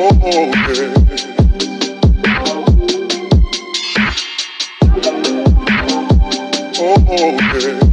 Oh, oh, yeah. Oh, oh,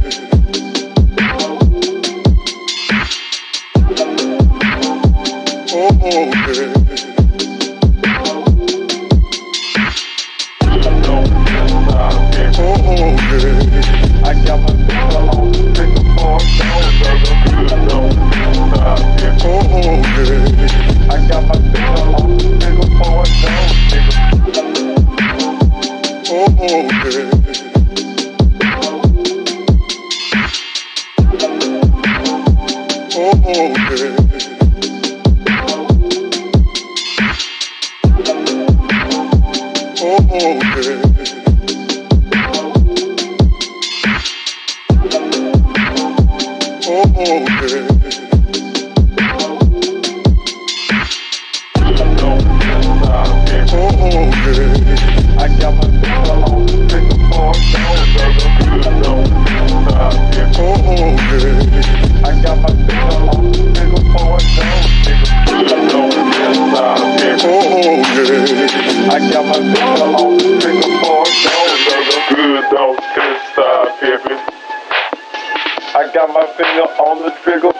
my finger on the trigger.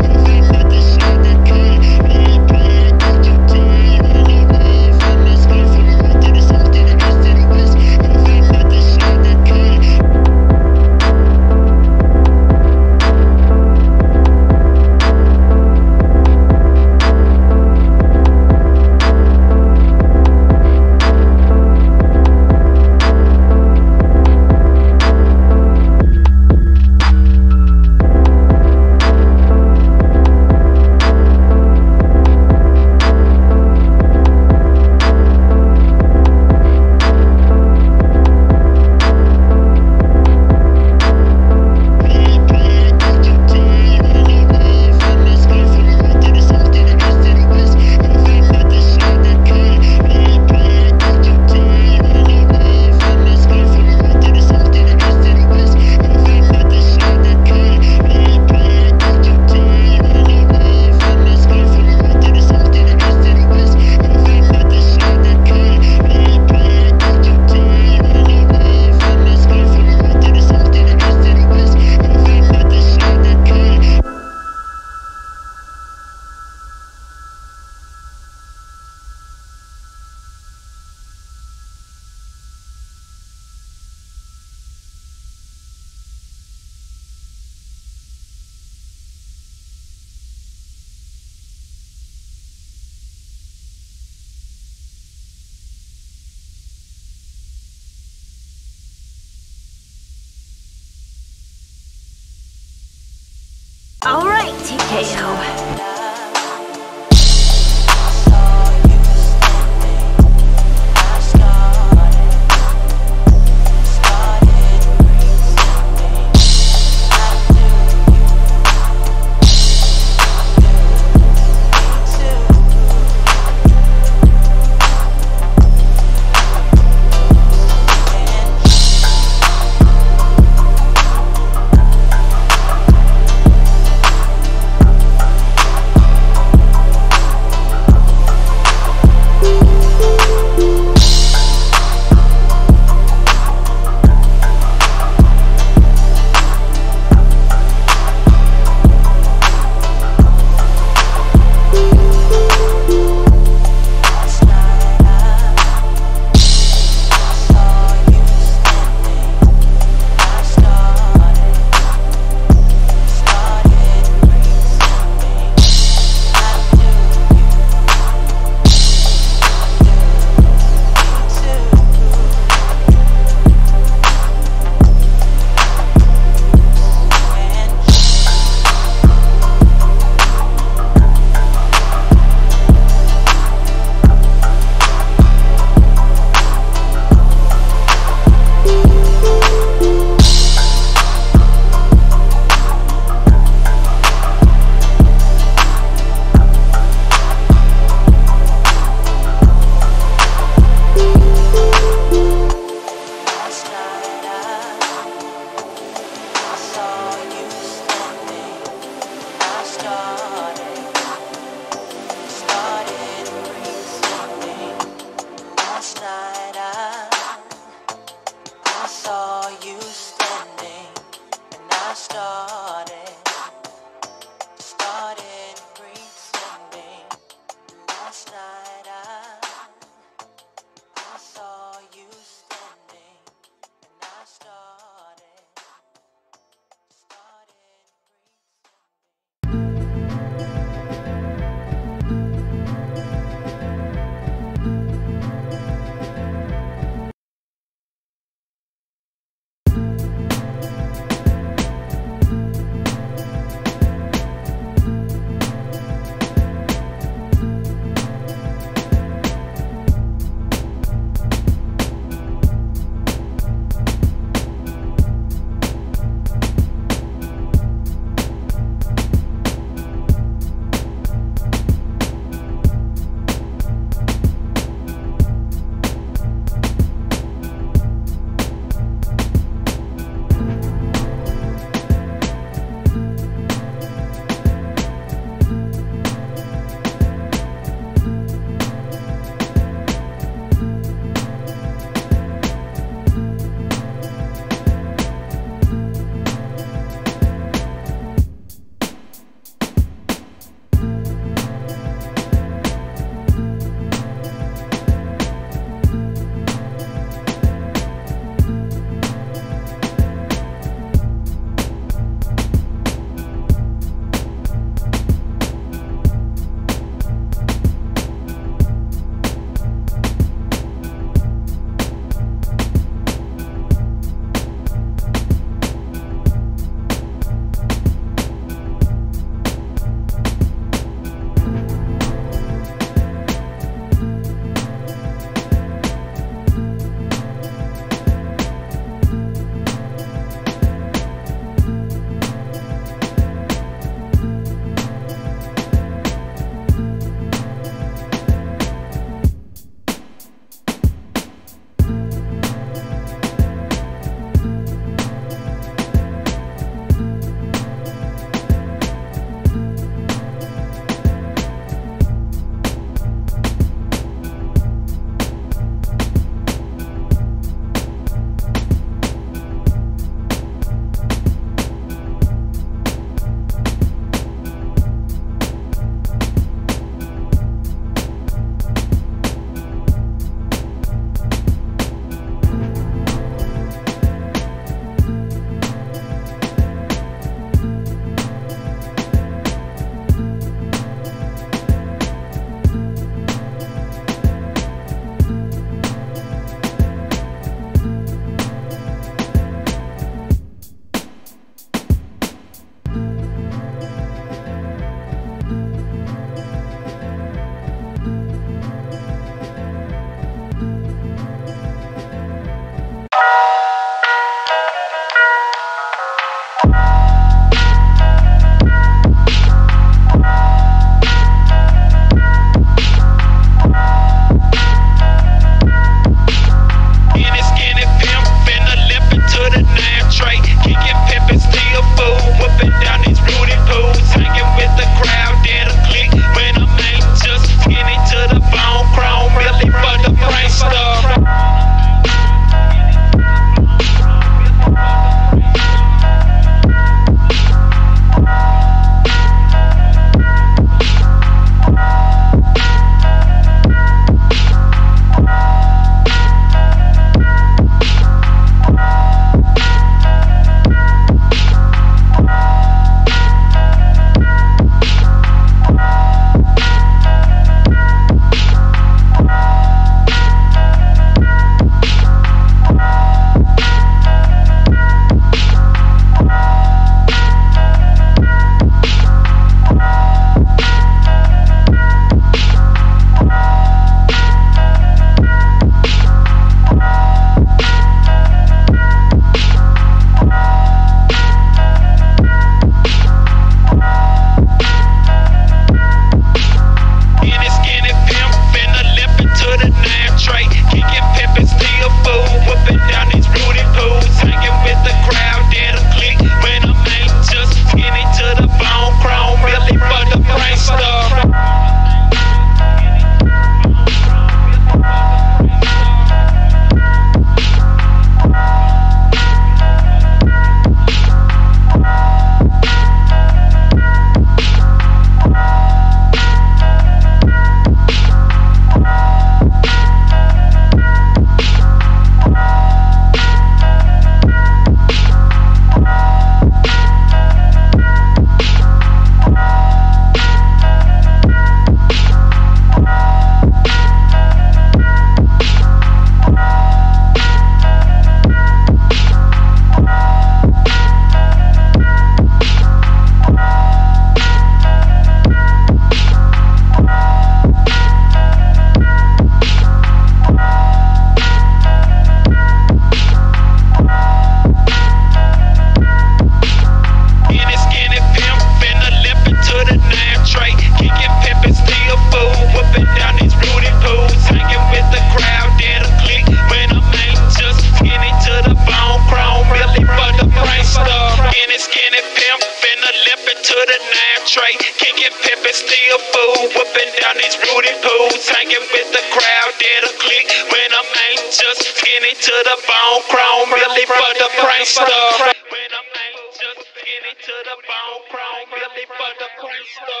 Down these Rudy pools. Hanging with the crowd, a click when I'm ain't just skinny to the bone. Chrome really for the prank stuff. When I'm ain't just skinny to the bone. Chrome really for the prank stuff.